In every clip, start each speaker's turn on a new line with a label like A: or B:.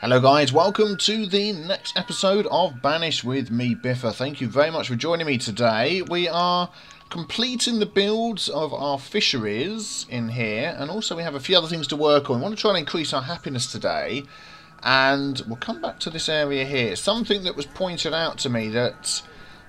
A: Hello guys, welcome to the next episode of Banished with me, Biffa. Thank you very much for joining me today. We are completing the builds of our fisheries in here, and also we have a few other things to work on. We want to try and increase our happiness today, and we'll come back to this area here. Something that was pointed out to me that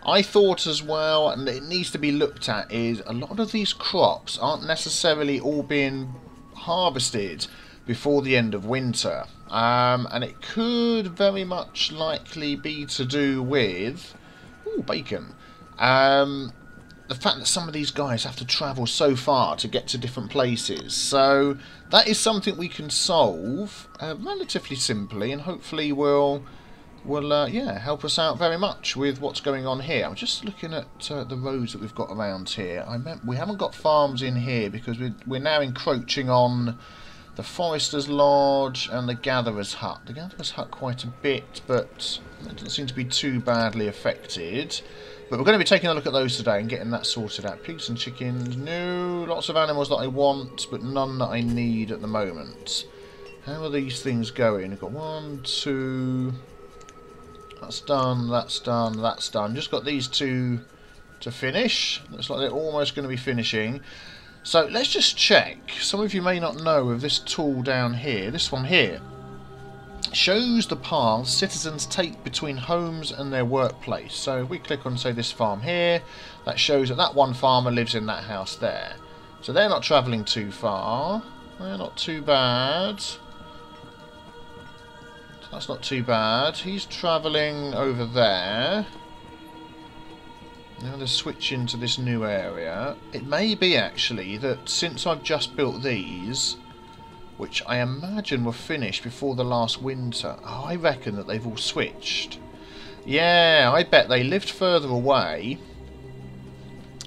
A: I thought as well, and it needs to be looked at, is a lot of these crops aren't necessarily all being harvested before the end of winter. Um, and it could very much likely be to do with... Ooh, bacon. Um, the fact that some of these guys have to travel so far to get to different places. So that is something we can solve uh, relatively simply and hopefully will will uh, yeah help us out very much with what's going on here. I'm just looking at uh, the roads that we've got around here. I meant we haven't got farms in here because we're, we're now encroaching on the Forester's Lodge and the Gatherer's Hut. The Gatherer's Hut quite a bit, but it doesn't seem to be too badly affected. But we're going to be taking a look at those today and getting that sorted out. Pigs and chickens, no, lots of animals that I want, but none that I need at the moment. How are these things going? We've got one, two... That's done, that's done, that's done. Just got these two to finish. Looks like they're almost going to be finishing. So let's just check. Some of you may not know of this tool down here. This one here shows the paths citizens take between homes and their workplace. So if we click on, say, this farm here, that shows that that one farmer lives in that house there. So they're not travelling too far. They're not too bad. That's not too bad. He's travelling over there. Now to switch into this new area. It may be actually that since I've just built these, which I imagine were finished before the last winter, oh, I reckon that they've all switched. Yeah, I bet they lived further away,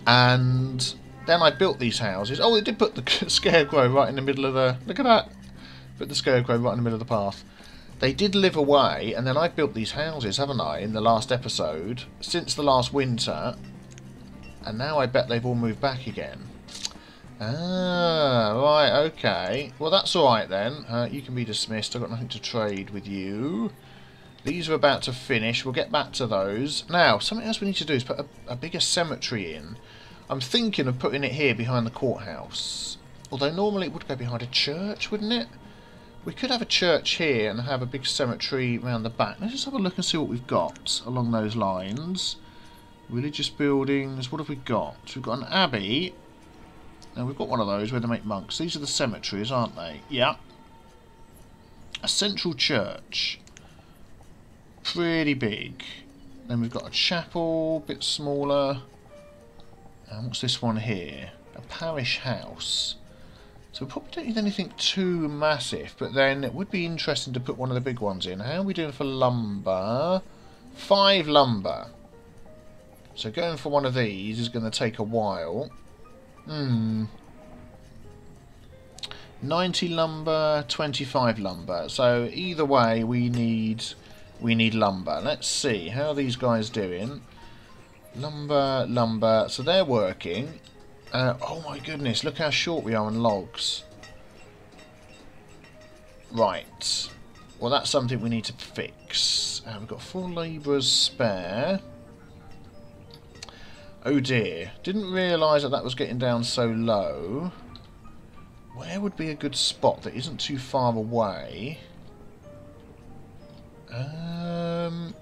A: and then I built these houses. Oh, they did put the scarecrow right in the middle of the... Look at that! Put the scarecrow right in the middle of the path. They did live away, and then I built these houses, haven't I, in the last episode, since the last winter, and now I bet they've all moved back again. Ah, right, okay. Well, that's alright then. Uh, you can be dismissed. I've got nothing to trade with you. These are about to finish. We'll get back to those. Now, something else we need to do is put a, a bigger cemetery in. I'm thinking of putting it here behind the courthouse. Although normally it would go behind a church, wouldn't it? We could have a church here and have a big cemetery around the back. Let's just have a look and see what we've got along those lines. Religious buildings. What have we got? So we've got an abbey. Now we've got one of those where they make monks. These are the cemeteries, aren't they? Yeah. A central church. Pretty big. Then we've got a chapel, a bit smaller. And what's this one here? A parish house. So we probably don't need anything too massive, but then it would be interesting to put one of the big ones in. How are we doing for lumber? Five lumber. So going for one of these is going to take a while. Hmm. 90 lumber, 25 lumber. So either way, we need we need lumber. Let's see how these guys doing. Lumber, lumber. So they're working. Uh, oh my goodness, look how short we are on logs. Right. Well, that's something we need to fix. Uh, we've got four labourers spare. Oh dear. Didn't realise that that was getting down so low. Where would be a good spot that isn't too far away? Um,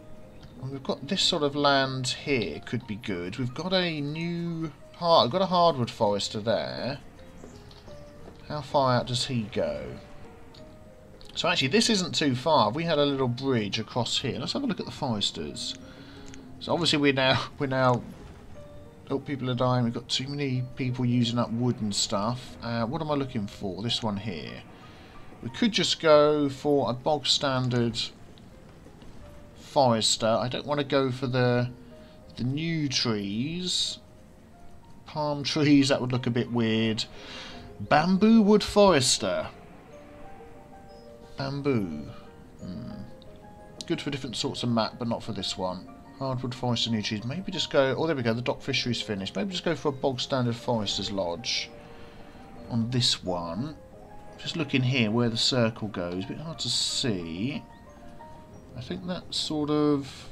A: we've got this sort of land here. Could be good. We've got a new hard. Got a hardwood forester there. How far out does he go? So actually, this isn't too far. We had a little bridge across here. Let's have a look at the foresters. So obviously we're now we're now. Oh, people are dying. We've got too many people using up wood and stuff. Uh, what am I looking for? This one here. We could just go for a bog standard forester. I don't want to go for the the new trees palm trees, that would look a bit weird. Bamboo wood forester. Bamboo. Hmm. Good for different sorts of map, but not for this one. Hardwood forester new trees. Maybe just go... Oh, there we go. The dock fishery's finished. Maybe just go for a bog standard forester's lodge on this one. Just looking here where the circle goes. A bit hard to see. I think that sort of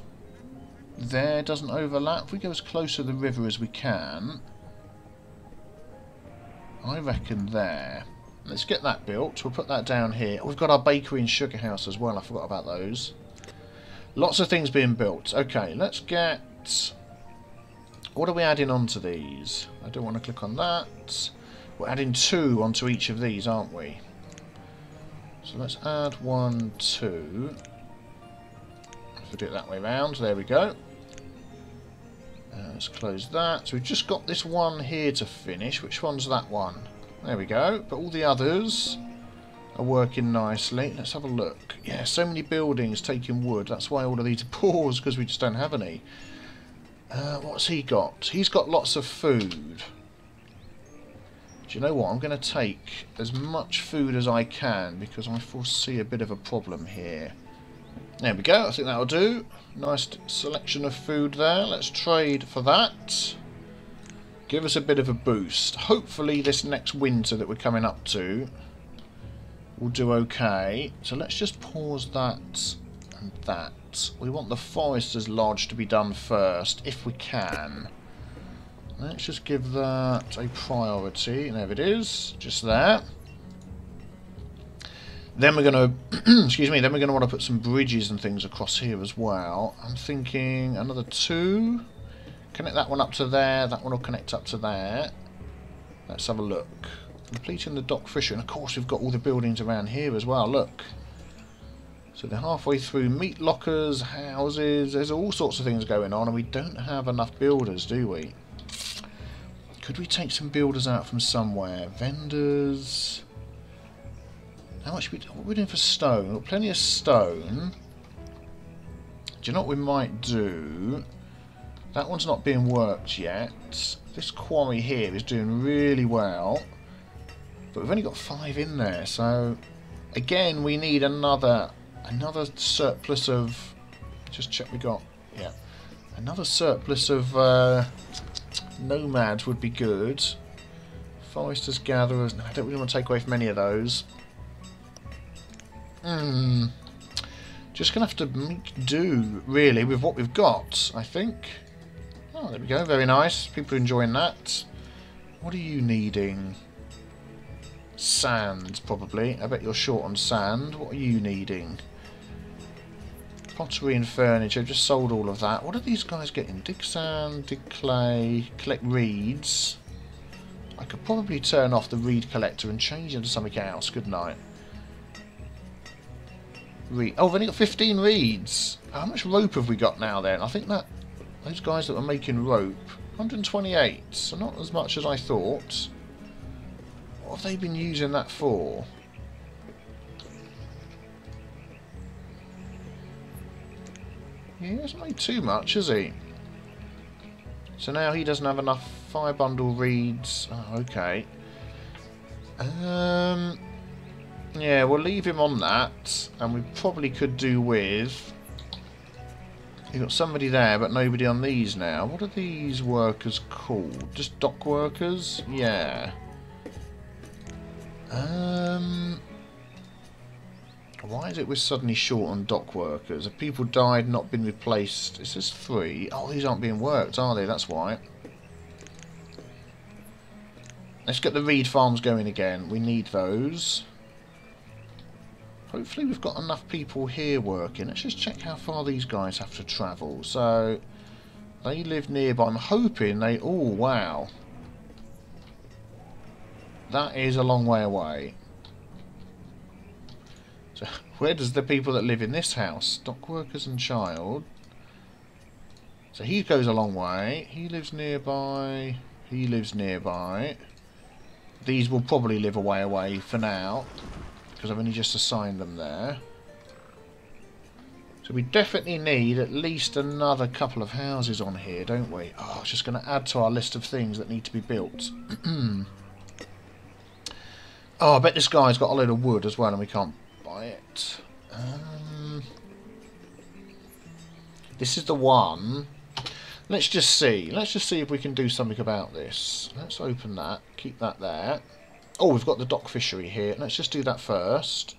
A: there doesn't overlap. If we go as close to the river as we can, I reckon there. Let's get that built. We'll put that down here. We've got our bakery and sugar house as well. I forgot about those. Lots of things being built. Okay, let's get... What are we adding onto these? I don't want to click on that. We're adding two onto each of these, aren't we? So let's add one, two. If we do it that way around, there we go. Uh, let's close that. So we've just got this one here to finish. Which one's that one? There we go. But all the others are working nicely. Let's have a look. Yeah, so many buildings taking wood. That's why all of these are paused, because we just don't have any. Uh, what's he got? He's got lots of food. Do you know what? I'm going to take as much food as I can, because I foresee a bit of a problem here. There we go. I think that'll do. Nice selection of food there. Let's trade for that. Give us a bit of a boost. Hopefully this next winter that we're coming up to will do okay. So let's just pause that and that. We want the Forester's Lodge to be done first, if we can. Let's just give that a priority. There it is. Just there. Then we're going to, excuse me, then we're going to want to put some bridges and things across here as well. I'm thinking another two. Connect that one up to there. That one will connect up to there. Let's have a look. Completing the dock fisher. And of course we've got all the buildings around here as well. Look. So they're halfway through meat lockers, houses. There's all sorts of things going on. And we don't have enough builders, do we? Could we take some builders out from somewhere? Vendors... How much we, what are we doing for stone? We've got plenty of stone. Do you know what we might do? That one's not being worked yet. This quarry here is doing really well. But we've only got five in there, so again we need another another surplus of just check we got yeah. Another surplus of uh, nomads would be good. Foresters, gatherers. No, I don't really want to take away from any of those. Hmm. Just to have to make do, really, with what we've got, I think. Oh, there we go. Very nice. People enjoying that. What are you needing? Sand, probably. I bet you're short on sand. What are you needing? Pottery and furniture. Just sold all of that. What are these guys getting? Dig sand, dig clay, collect reeds. I could probably turn off the reed collector and change into something else, couldn't I? Reed. Oh, we've only got 15 reeds. How much rope have we got now then? I think that those guys that were making rope, 128, so not as much as I thought. What have they been using that for? He hasn't made too much, has he? So now he doesn't have enough fire bundle reeds. Oh, okay. Um, yeah, we'll leave him on that, and we probably could do with... You've got somebody there, but nobody on these now. What are these workers called? Just dock workers? Yeah. Um... Why is it we're suddenly short on dock workers? Have people died, not been replaced? Is this three? Oh, these aren't being worked, are they? That's why. Let's get the reed farms going again. We need those. Hopefully we've got enough people here working. Let's just check how far these guys have to travel. So, they live nearby. I'm hoping they... Oh, wow. That is a long way away. So, where does the people that live in this house? Dock workers and child. So he goes a long way. He lives nearby. He lives nearby. These will probably live a way away for now because I've only just assigned them there. So we definitely need at least another couple of houses on here, don't we? Oh, I was just going to add to our list of things that need to be built. oh, I bet this guy's got a load of wood as well and we can't buy it. Um, this is the one. Let's just see. Let's just see if we can do something about this. Let's open that. Keep that there. Oh, we've got the dock fishery here. Let's just do that first.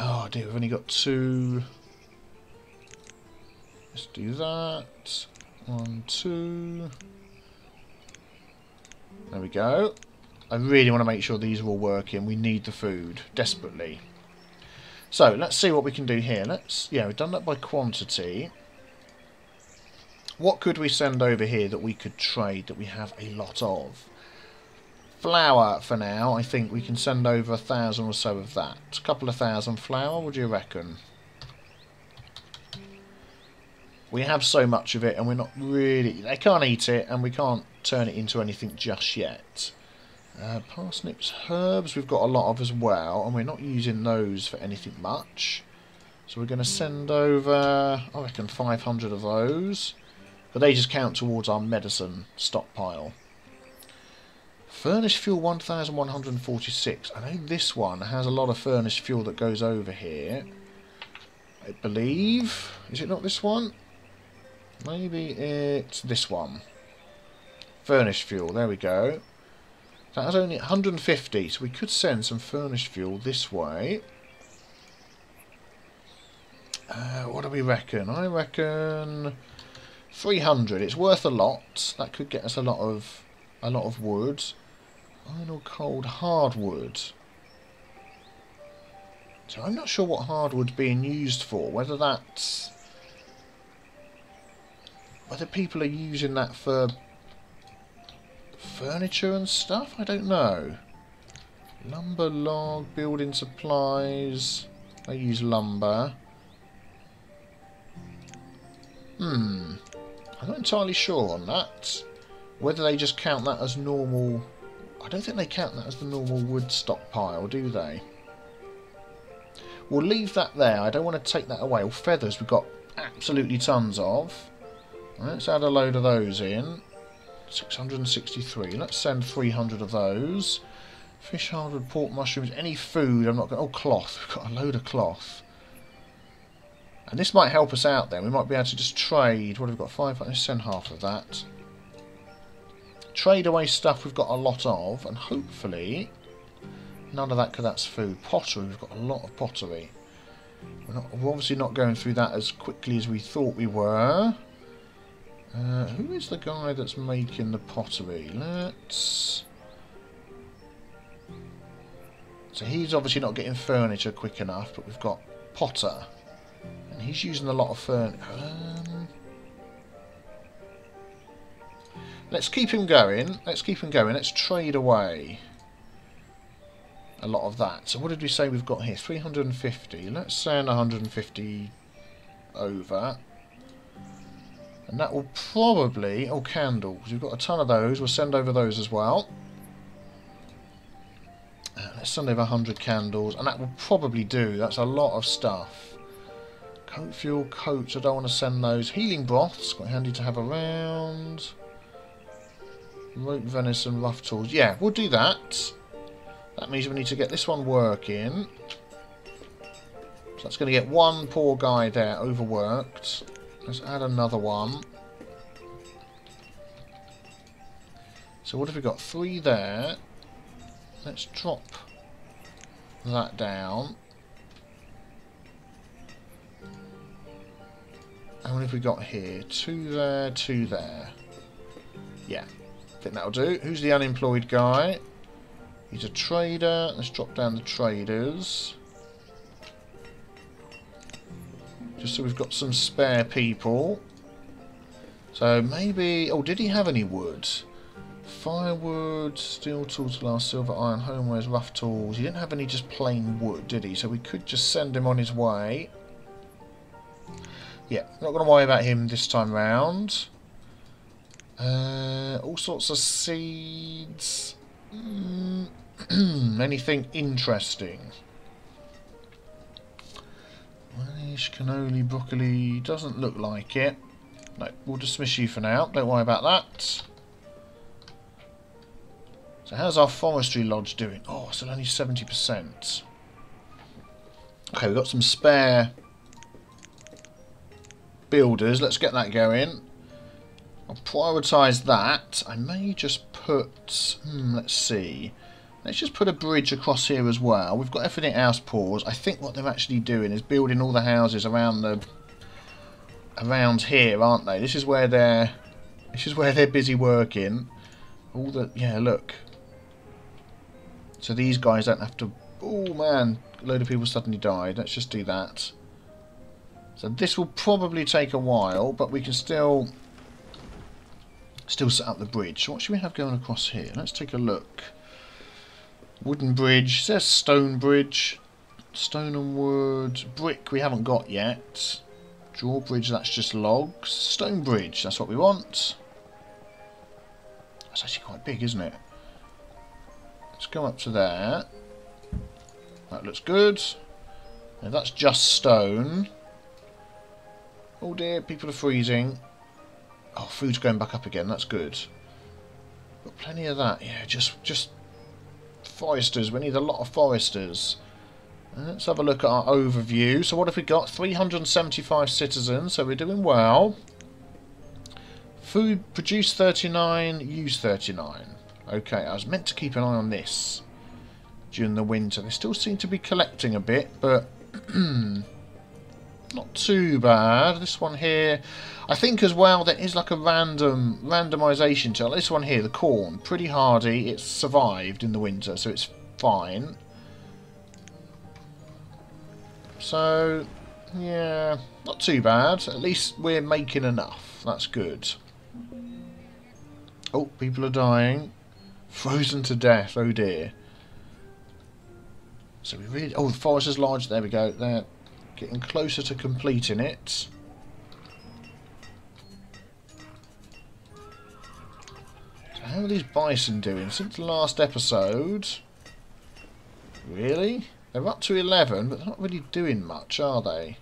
A: Oh dear, we've only got two. Let's do that. One, two. There we go. I really want to make sure these are all working. We need the food, desperately. So, let's see what we can do here. Let's, yeah, we've done that by quantity. What could we send over here that we could trade that we have a lot of? Flour for now. I think we can send over a thousand or so of that. A couple of thousand flour, what do you reckon? We have so much of it and we're not really... They can't eat it and we can't turn it into anything just yet. Uh, parsnips, herbs we've got a lot of as well, and we're not using those for anything much. So we're going to send over, I reckon, 500 of those. But they just count towards our medicine stockpile. Furnace fuel 1146. I know this one has a lot of furnace fuel that goes over here. I believe. Is it not this one? Maybe it's this one. Furnace fuel, there we go. That's only 150, so we could send some furnace fuel this way. Uh, what do we reckon? I reckon 300. It's worth a lot. That could get us a lot of a lot of wood. Iron ore cold hardwood. So I'm not sure what hardwood's being used for. Whether that's whether people are using that for furniture and stuff? I don't know. Lumber, log, building supplies. They use lumber. Hmm. I'm not entirely sure on that. Whether they just count that as normal... I don't think they count that as the normal wood stockpile, do they? We'll leave that there. I don't want to take that away. Well, feathers we've got absolutely tons of. Let's add a load of those in. 663. Let's send 300 of those. Fish hardwood, pork mushrooms, any food. I'm not going. Oh, cloth. We've got a load of cloth. And this might help us out then. We might be able to just trade. What have we got? Five. Let's send half of that. Trade away stuff we've got a lot of, and hopefully none of that because that's food. Pottery. We've got a lot of pottery. We're, not, we're obviously not going through that as quickly as we thought we were. Uh, who is the guy that's making the pottery? Let's... So he's obviously not getting furniture quick enough, but we've got Potter. And he's using a lot of furniture. Um, let's keep him going. Let's keep him going. Let's trade away a lot of that. So what did we say we've got here? 350. Let's send 150 over. And that will probably... Oh, candles. We've got a ton of those. We'll send over those as well. Uh, let's send over 100 candles. And that will probably do. That's a lot of stuff. Coat fuel, coats. I don't want to send those. Healing broths. Quite handy to have around. Rope venison, rough tools. Yeah, we'll do that. That means we need to get this one working. So that's going to get one poor guy there overworked. Let's add another one. So what have we got? Three there. Let's drop that down. And what have we got here? Two there, two there. Yeah, I think that'll do. Who's the unemployed guy? He's a trader. Let's drop down the traders. Just so we've got some spare people. So maybe... Oh, did he have any wood? Firewood, steel tools, glass, silver, iron, homewares, rough tools. He didn't have any just plain wood, did he? So we could just send him on his way. Yeah, not going to worry about him this time round. Uh, all sorts of seeds. Mm, anything interesting? Radish, canola, broccoli. Doesn't look like it. No, we'll dismiss you for now. Don't worry about that. So how's our forestry lodge doing? Oh, still only 70%. Okay, we've got some spare builders. Let's get that going. I'll prioritise that. I may just put... Hmm, let's see. Let's just put a bridge across here as well. We've got everything else paused. I think what they're actually doing is building all the houses around the around here, aren't they? This is where they're this is where they're busy working. All the yeah, look. So these guys don't have to. Oh man, a load of people suddenly died. Let's just do that. So this will probably take a while, but we can still still set up the bridge. So what should we have going across here? Let's take a look. Wooden bridge. Says stone bridge. Stone and wood. Brick we haven't got yet. Drawbridge, that's just logs. Stone bridge, that's what we want. That's actually quite big, isn't it? Let's go up to there. That looks good. Now that's just stone. Oh dear, people are freezing. Oh, food's going back up again, that's good. Got plenty of that, yeah, just just foresters. We need a lot of foresters. Uh, let's have a look at our overview. So what have we got? 375 citizens, so we're doing well. Food produced 39, use 39. Okay, I was meant to keep an eye on this during the winter. They still seem to be collecting a bit, but not too bad. This one here, I think as well there is like a random randomization to this one here, the corn. Pretty hardy. It's survived in the winter, so it's fine. So, yeah, not too bad. At least we're making enough. That's good. Oh, people are dying. Frozen to death. Oh dear. So we really... Oh, the Forester's Lodge. There we go. They're getting closer to completing it. So how are these bison doing? Since last episode... Really? They're up to 11, but they're not really doing much, are they?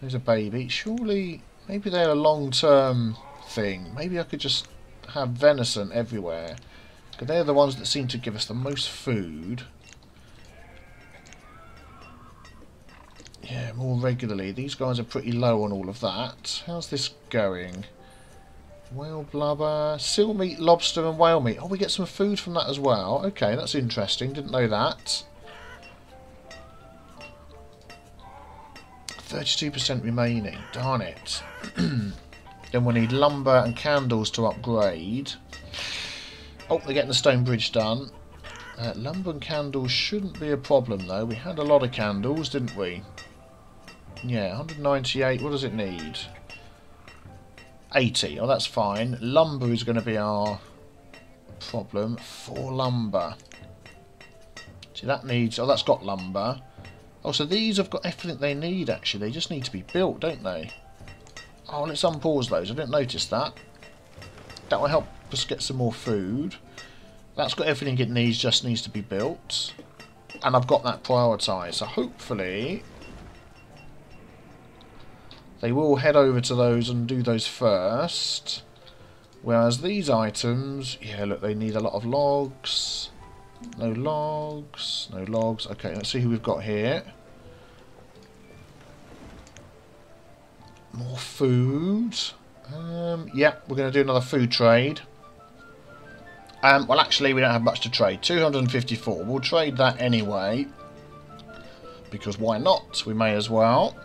A: There's a baby. Surely, maybe they're a long-term thing. Maybe I could just have venison everywhere. Because they're the ones that seem to give us the most food. Yeah, more regularly. These guys are pretty low on all of that. How's this going? Whale blubber, seal meat, lobster and whale meat. Oh, we get some food from that as well. Okay, that's interesting. Didn't know that. 32% remaining. Darn it. then we need lumber and candles to upgrade. Oh, they're getting the stone bridge done. Uh, lumber and candles shouldn't be a problem though. We had a lot of candles, didn't we? Yeah, 198. What does it need? 80. Oh, that's fine. Lumber is going to be our problem. For lumber. See, that needs... Oh, that's got lumber. Oh, so these have got everything they need, actually. They just need to be built, don't they? Oh, let's unpause those. I didn't notice that. That will help us get some more food. That's got everything it needs, just needs to be built. And I've got that prioritised. So hopefully... They will head over to those and do those first. Whereas these items... Yeah, look, they need a lot of logs. No logs. No logs. Okay, let's see who we've got here. More food. Um, yeah, we're going to do another food trade. Um, well, actually, we don't have much to trade. 254. We'll trade that anyway. Because why not? We may as well.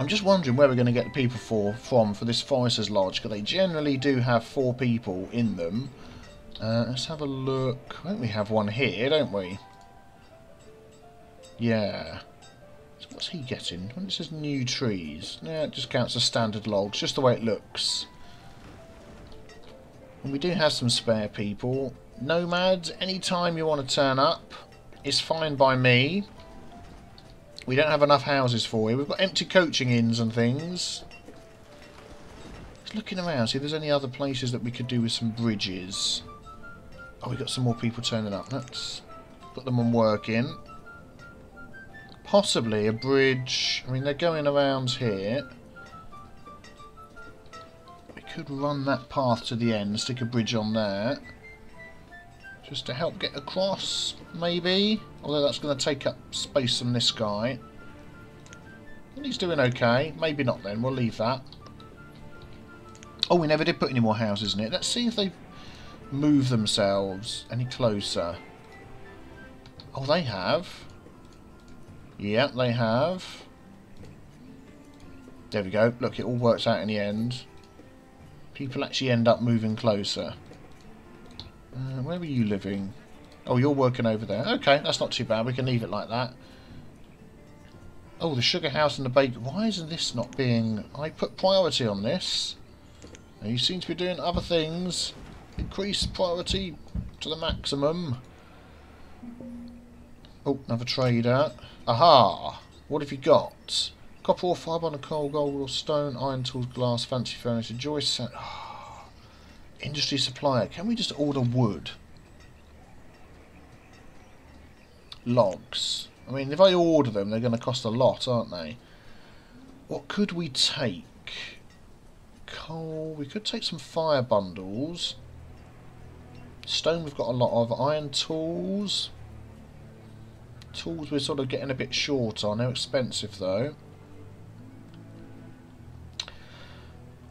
A: I'm just wondering where we're going to get the people for from for this Forester's Lodge. Because they generally do have four people in them. Uh, let's have a look. Think we have one here, don't we? Yeah. So what's he getting? When it says new trees. Yeah, it just counts as standard logs, just the way it looks. And we do have some spare people. Nomads, anytime you want to turn up, it's fine by me. We don't have enough houses for you. We've got empty coaching inns and things. Just looking around, see if there's any other places that we could do with some bridges. Oh, we got some more people turning up. Let's put them on working. Possibly a bridge. I mean, they're going around here. We could run that path to the end, stick a bridge on there. Just to help get across, maybe. Although that's going to take up space from this guy. And he's doing okay. Maybe not then. We'll leave that. Oh, we never did put any more houses in it. Let's see if they move themselves any closer? Oh, they have. Yeah, they have. There we go. Look, it all works out in the end. People actually end up moving closer. Uh, where were you living? Oh, you're working over there. Okay, that's not too bad. We can leave it like that. Oh, the sugar house and the bake. Why isn't this not being... I put priority on this. And you seem to be doing other things. Increase priority to the maximum. Oh, another trader. Aha! What have you got? Copper ore fibre on a coal, gold or stone, iron tools, glass, fancy furniture, joist. Oh, industry supplier. Can we just order wood? Logs. I mean, if I order them, they're going to cost a lot, aren't they? What could we take? Coal. We could take some fire bundles. Stone we've got a lot of. Iron tools. Tools we're sort of getting a bit short on. They're expensive though.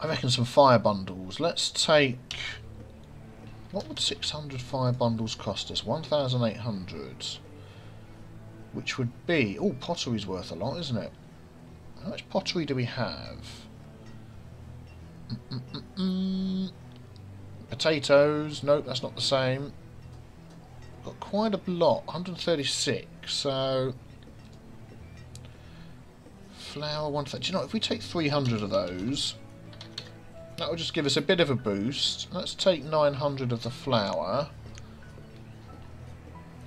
A: I reckon some fire bundles. Let's take... What would 600 fire bundles cost us? 1,800 which would be... Oh, pottery's worth a lot, isn't it? How much pottery do we have? Mm -mm -mm. Potatoes. Nope, that's not the same. Got quite a lot. 136. So... Flour, one... Do you know, if we take 300 of those... That will just give us a bit of a boost. Let's take 900 of the flour.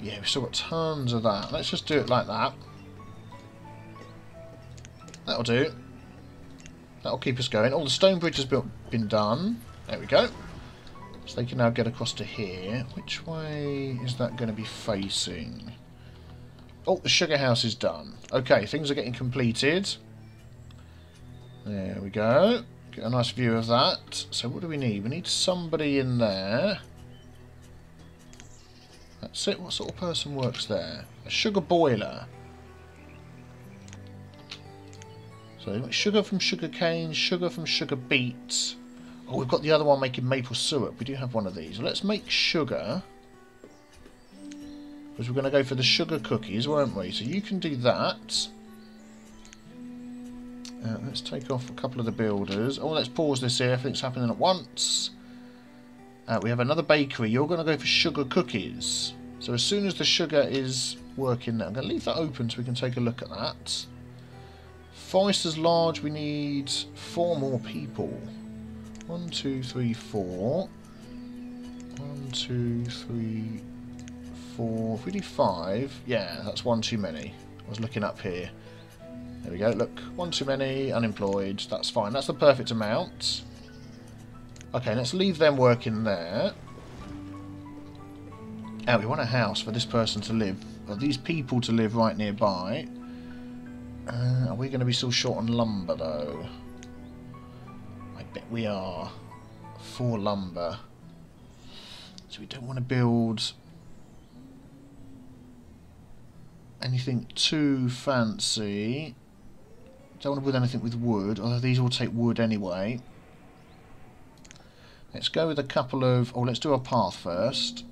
A: Yeah, we've still got tons of that. Let's just do it like that. That'll do. That'll keep us going. All the stone bridge has been done. There we go. So they can now get across to here. Which way is that going to be facing? Oh, the sugar house is done. Okay, things are getting completed. There we go. Get a nice view of that. So what do we need? We need somebody in there. That's it. What sort of person works there? A sugar boiler. So sugar from sugar cane, sugar from sugar beets. Oh, we've got the other one making maple syrup. We do have one of these. Let's make sugar. Because we're going to go for the sugar cookies, weren't we? So you can do that. Uh, let's take off a couple of the builders. Oh, let's pause this here. Everything's happening at once. Uh, we have another bakery. You're going to go for sugar cookies. So as soon as the sugar is working, I'm going to leave that open so we can take a look at that. Forester's Lodge. We need four more people. One, two, three, four. One, two, three, four. If we do five, yeah, that's one too many. I was looking up here. There we go. Look, one too many, unemployed. That's fine. That's the perfect amount. Okay, let's leave them working there. Now, we want a house for this person to live, or these people to live right nearby. Uh, are we going to be still short on lumber, though? I bet we are. For lumber. So we don't want to build anything too fancy. Don't want to build anything with wood, although these all take wood anyway. Let's go with a couple of... Oh, let's do a path first.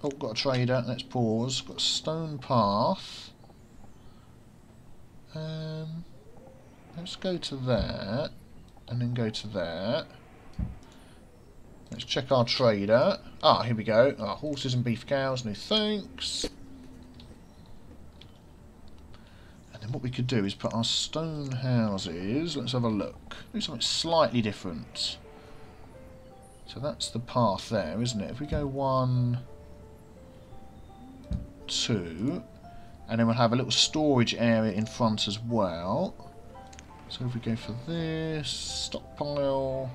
A: Oh, got a trader. Let's pause. Got a stone path. Um, let's go to that. And then go to that. Let's check our trader. Ah, here we go. Our horses and beef cows. No thanks. And then what we could do is put our stone houses. Let's have a look. Do something slightly different. So that's the path there, isn't it? If we go one two. And then we'll have a little storage area in front as well. So if we go for this, stockpile,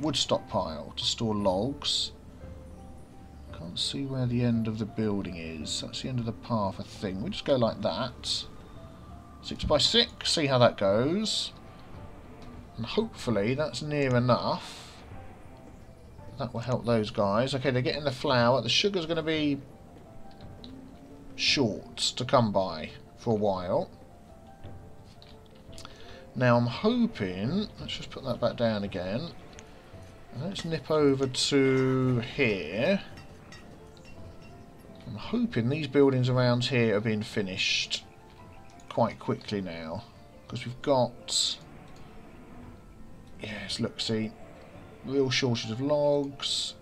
A: wood stockpile to store logs. Can't see where the end of the building is. That's the end of the path, I think. We just go like that. Six by six, see how that goes. And hopefully that's near enough. That will help those guys. Okay, they're getting the flour. The sugar's going to be shorts to come by for a while. Now I'm hoping, let's just put that back down again. Let's nip over to here. I'm hoping these buildings around here are being finished quite quickly now. Because we've got... Yes, look, see. Real shortage of logs.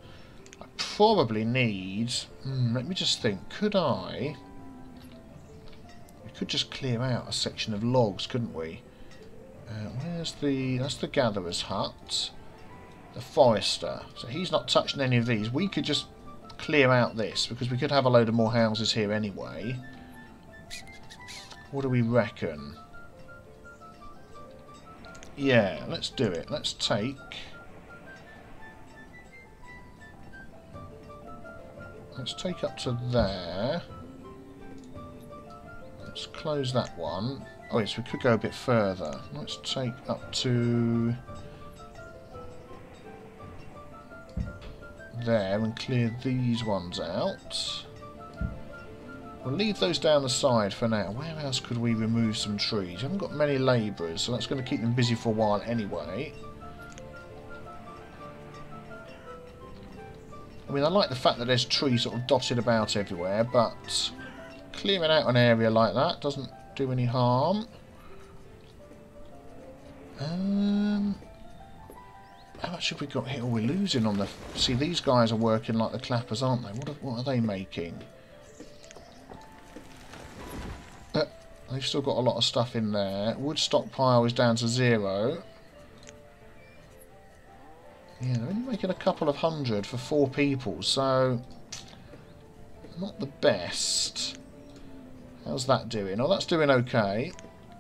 A: I probably need... Hmm, let me just think. Could I... We could just clear out a section of logs, couldn't we? Uh, where's the... That's the gatherer's hut. The forester. So he's not touching any of these. We could just clear out this, because we could have a load of more houses here anyway. What do we reckon? Yeah, let's do it. Let's take... Let's take up to there. Let's close that one. Oh yes, we could go a bit further. Let's take up to... There and clear these ones out. We'll leave those down the side for now. Where else could we remove some trees? We haven't got many labourers, so that's going to keep them busy for a while anyway. I mean, I like the fact that there's trees sort of dotted about everywhere, but clearing out an area like that doesn't do any harm. Um, how much have we got here? Oh, we're losing on the... See, these guys are working like the clappers, aren't they? What are, what are they making? They've still got a lot of stuff in there. Wood stockpile is down to zero. Yeah, they're only making a couple of hundred for four people, so not the best. How's that doing? Oh, that's doing okay.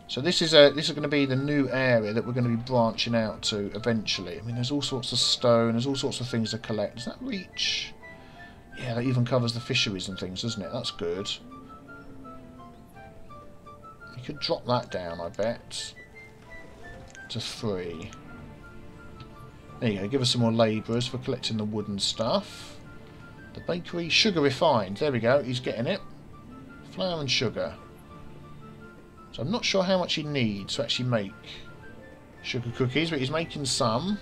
A: So this is a this is going to be the new area that we're going to be branching out to eventually. I mean, there's all sorts of stone, there's all sorts of things to collect. Does that reach? Yeah, that even covers the fisheries and things, doesn't it? That's good could drop that down, I bet, to three. There you go, give us some more labourers for collecting the wooden stuff. The bakery, sugar refined. There we go, he's getting it. Flour and sugar. So I'm not sure how much he needs to actually make sugar cookies, but he's making some.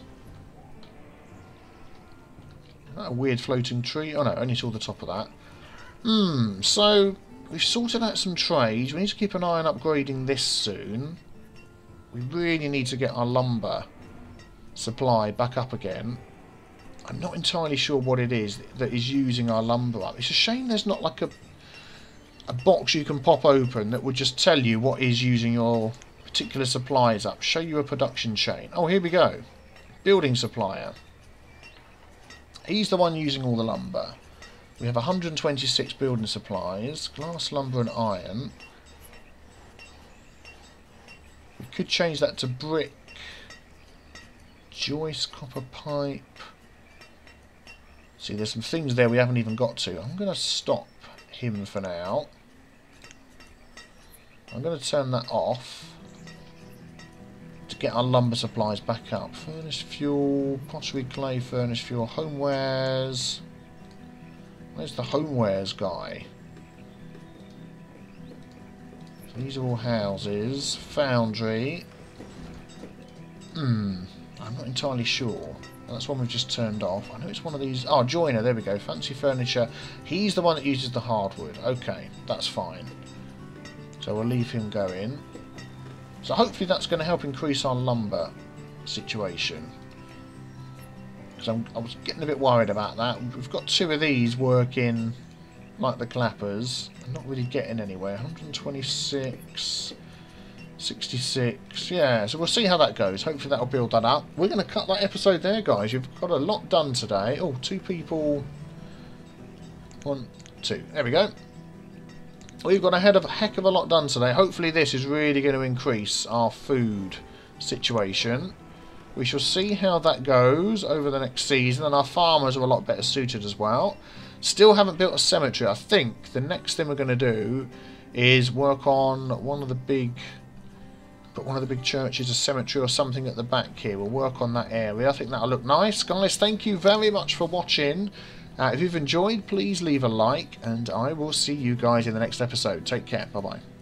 A: a weird floating tree? Oh no, only saw the top of that. Hmm, so We've sorted out some trades. We need to keep an eye on upgrading this soon. We really need to get our lumber supply back up again. I'm not entirely sure what it is that is using our lumber up. It's a shame there's not like a a box you can pop open that would just tell you what is using your particular supplies up. Show you a production chain. Oh, here we go. Building supplier. He's the one using all the lumber. We have 126 building supplies, glass, lumber and iron. We could change that to brick, joist, copper pipe. See, there's some things there we haven't even got to. I'm going to stop him for now. I'm going to turn that off to get our lumber supplies back up. Furnace fuel, pottery clay, furnace fuel, homewares... Where's the homewares guy? So these are all houses. Foundry. Hmm. I'm not entirely sure. That's one we've just turned off. I know it's one of these... Oh, joiner. There we go. Fancy furniture. He's the one that uses the hardwood. Okay. That's fine. So we'll leave him going. So hopefully that's going to help increase our lumber situation because I was getting a bit worried about that. We've got two of these working like the clappers. I'm not really getting anywhere. 126, 66. Yeah, so we'll see how that goes. Hopefully that'll build that up. We're going to cut that episode there, guys. You've got a lot done today. Oh, two people. One, two. There we go. We've got a head of a heck of a lot done today. Hopefully this is really going to increase our food situation. We shall see how that goes over the next season, and our farmers are a lot better suited as well. Still haven't built a cemetery. I think the next thing we're going to do is work on one of the big put one of the big churches, a cemetery or something at the back here. We'll work on that area. I think that'll look nice. Guys, thank you very much for watching. Uh, if you've enjoyed, please leave a like, and I will see you guys in the next episode. Take care. Bye-bye.